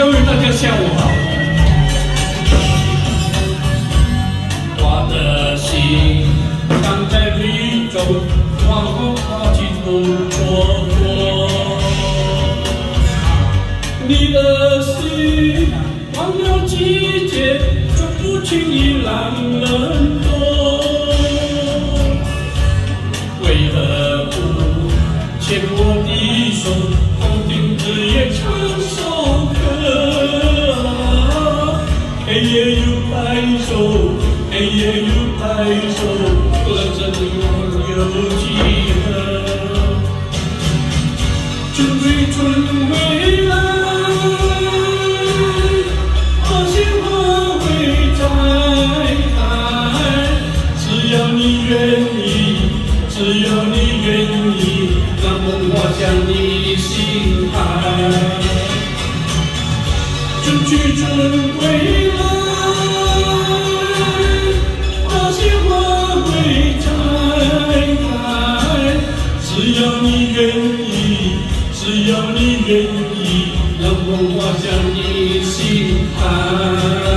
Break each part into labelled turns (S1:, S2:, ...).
S1: 各位大家下午好。我的心藏在雨中，花花花季都错过。你的心忘了季节，就不轻易让人懂。为何不牵我的手，共听日夜唱夜又白昼，黑夜又白首，歌声永有几何？春归春，归来，花谢花会再开，只要你愿意。只要你愿意，让梦滑向你心海。春去春归来，只要你愿意，让梦划向你心海。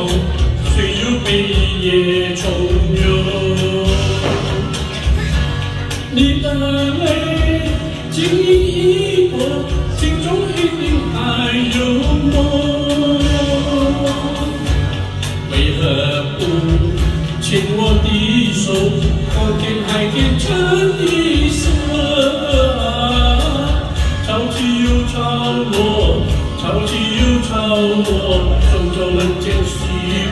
S1: 风中，谁又被夜冲涌？你的泪轻易一过，心中一定还有梦。为何不牵我的手，光天海天成一色？潮起又潮落，潮起又潮落，人间喜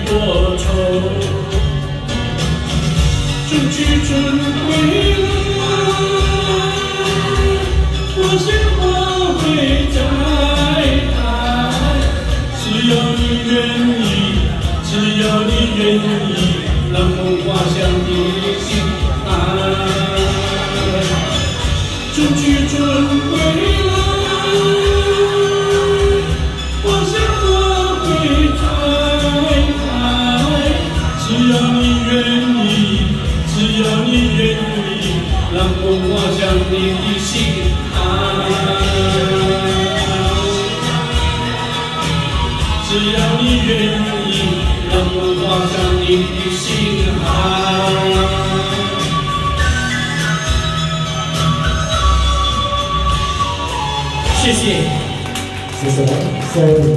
S1: 多愁。春去春归来，只要你愿意，让梦滑向你心海。谢谢。
S2: 谢谢，谢谢。